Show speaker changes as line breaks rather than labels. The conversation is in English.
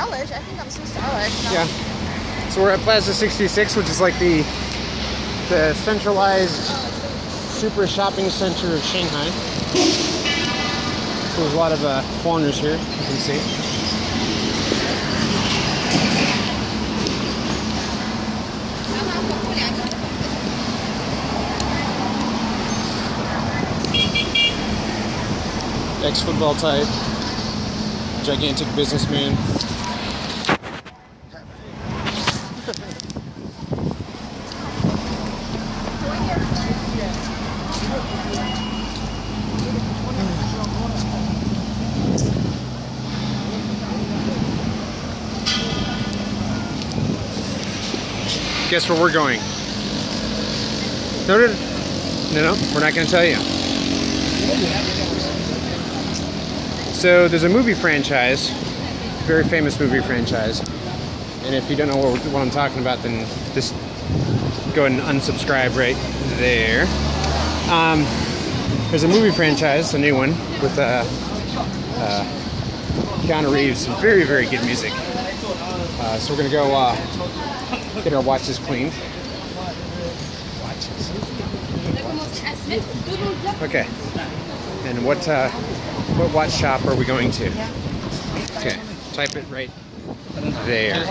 stylish. I think I'm so stylish. No?
Yeah. So we're at Plaza 66, which is like the the centralized super shopping center of Shanghai. So there's a lot of uh, foreigners here, you can see. Ex-football type, gigantic businessman. Guess where we're going? No, no, no, no, we're not going to tell you. So there's a movie franchise, very famous movie franchise, and if you don't know what, what I'm talking about, then just go and unsubscribe right there. Um, there's a movie franchise, a new one, with uh, uh, Keanu Reeves, very, very good music. Uh, so we're gonna go uh, get our watches cleaned. Watches. Okay. And what uh, what watch shop are we going to? Okay. Type it right there.